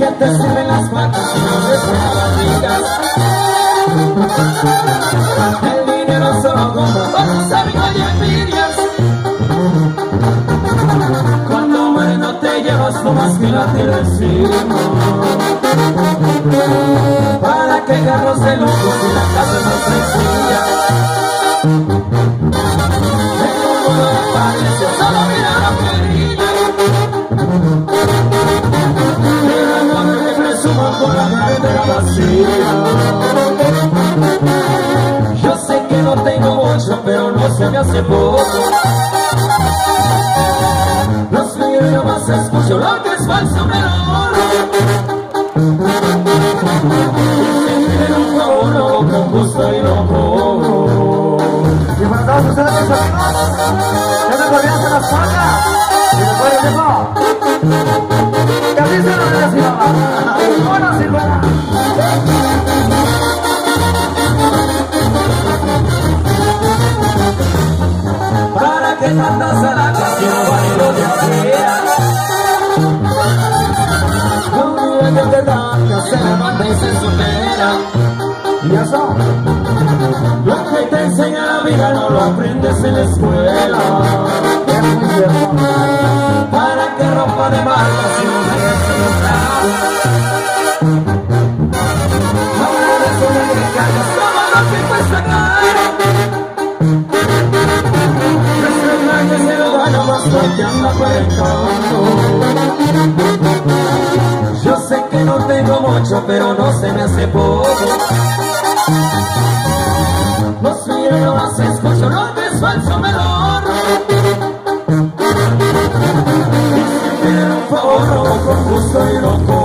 que te sirven las patas y no desgrabadas. El dinero solo goma para los amigos y envidias. Cuando mueres no te llevas lo más que la tira encima. Para que carros de locos y la casa no sencilla. En un mundo de apariencia solo mira mucho pero no se me hace poco. No más escucho lo que es falso Tiene un con gusto y no Y para todos ustedes amigos. Ya me podrían hacer la espalda Y que tantas alacas que te daña se levanta y se supera Y eso Lo que te enseña la vida no lo aprendes en la escuela. Para que rompa de marcas y no los Ahora que que cuesta caer que anda por Yo sé que no tengo mucho, pero no se me hace poco. No soy el no más escucho, no te falso melón. Y si un favor, no, con gusto y loco.